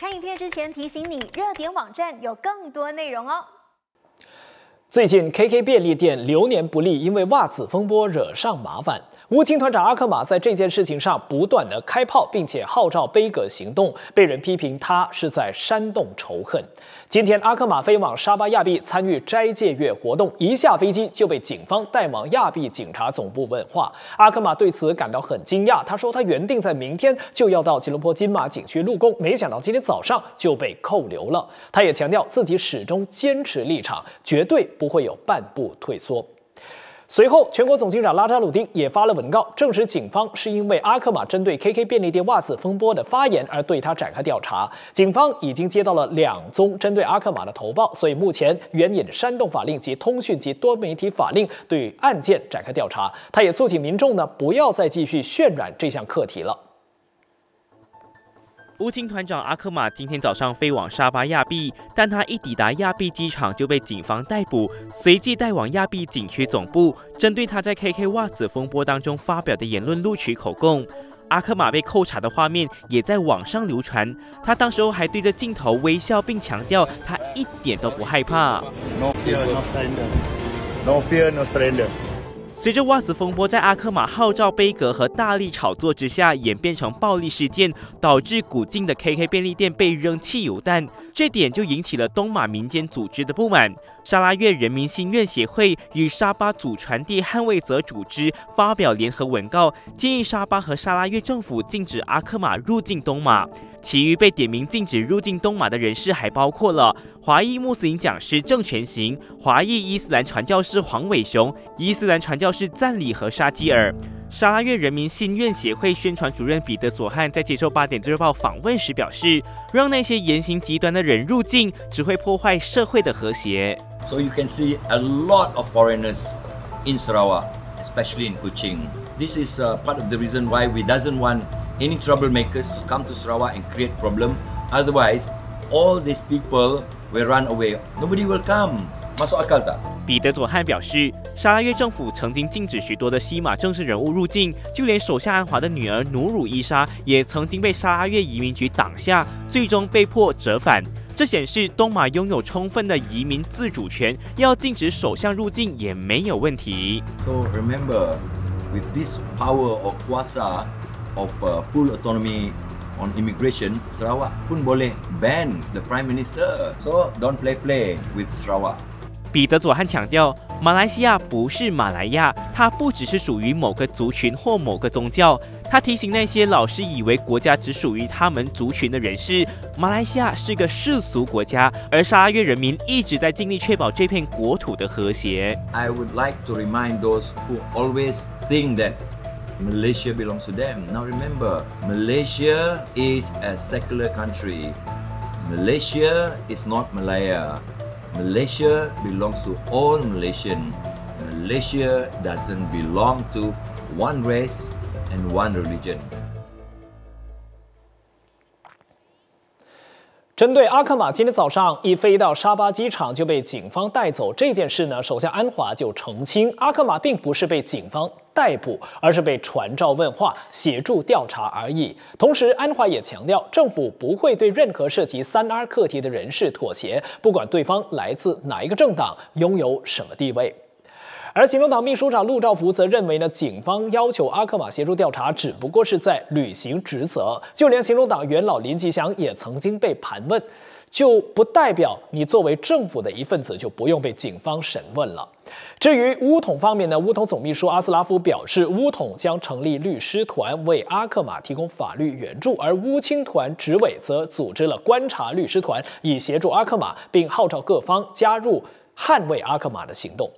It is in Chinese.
看影片之前提醒你，热点网站有更多内容哦。最近 KK 便利店流年不利，因为袜子风波惹上麻烦。乌青团长阿克玛在这件事情上不断的开炮，并且号召杯葛行动，被人批评他是在煽动仇恨。今天阿克玛飞往沙巴亚庇参与斋戒月活动，一下飞机就被警方带往亚庇警察总部问话。阿克玛对此感到很惊讶，他说他原定在明天就要到吉隆坡金马景区录工，没想到今天早上就被扣留了。他也强调自己始终坚持立场，绝对不会有半步退缩。随后，全国总警长拉扎鲁丁也发了文告，证实警方是因为阿克玛针对 KK 便利店袜子风波的发言而对他展开调查。警方已经接到了两宗针对阿克玛的投报，所以目前援引煽动法令及通讯及多媒体法令对案件展开调查。他也促请民众呢不要再继续渲染这项课题了。乌青团长阿克玛今天早上飞往沙巴亚庇，但他一抵达亚庇机场就被警方逮捕，随即带往亚庇景区总部，针对他在 KK 袜子风波当中发表的言论录取口供。阿克玛被扣查的画面也在网上流传，他当时候还对着镜头微笑，并强调他一点都不害怕。No fear, no surrender. No fear, no surrender. 随着袜子风波在阿克玛号召杯葛和大力炒作之下演变成暴力事件，导致古晋的 KK 便利店被扔汽油弹，这点就引起了东马民间组织的不满。沙拉越人民心愿协会与沙巴祖传地捍卫者组织发表联合文告，建议沙巴和沙拉越政府禁止阿克玛入境东马。其余被点名禁止入境东马的人士还包括了华裔穆斯林讲师郑全行、华裔伊斯兰传教士黄伟雄、伊斯兰传教士赞里和沙基尔。沙拉越人民心愿协会宣传主任彼得佐汉在接受八点日报访问时表示：“让那些言行极端的人入境，只会破坏社会的和谐。” So you can see a lot of foreigners in Sarawak, especially in Kuching. This is uh, part of the reason why we doesn't want any troublemakers to come to Sarawak and create problem. Otherwise, all these people will run away. Nobody will come. 彼得佐汉表示，沙拉越政府曾经禁止许多的西马政治人物入境，就连首相安华的女儿努鲁伊莎也曾经被沙拉越移民局挡下，最终被迫折返。这显示东马拥有充分的移民自主权，要禁止首相入境也没有问题。So remember, with this power of kuasa of uh, full autonomy on immigration, Sarawak pun boleh ban the Prime Minister. So don't play play with Sarawak. 彼得佐汉强调，马来西亚不是马来亚，它不只是属于某个族群或某个宗教。他提醒那些老是以为国家只属于他们族群的人士，马来西亚是个世俗国家，而沙拉越人民一直在尽力确保这片国土的和谐。I would like to remind those who always think that Malaysia belongs to them. Now remember, Malaysia is a secular country. Malaysia is not Malaya. Malaysia belongs to all Malaysian. Malaysia doesn't belong to one race and one religion. 针对阿克玛今天早上一飞到沙巴机场就被警方带走这件事呢，首相安华就澄清，阿克玛并不是被警方逮捕，而是被传召问话，协助调查而已。同时，安华也强调，政府不会对任何涉及三 R 课题的人士妥协，不管对方来自哪一个政党，拥有什么地位。而行动党秘书长陆兆福则认为呢，警方要求阿克玛协助调查，只不过是在履行职责。就连行动党元老林吉祥也曾经被盘问，就不代表你作为政府的一份子就不用被警方审问了。至于乌统方面呢，乌统总秘书阿斯拉夫表示，乌统将成立律师团为阿克玛提供法律援助，而乌青团执委则组织了观察律师团，以协助阿克玛，并号召各方加入捍卫阿克玛的行动。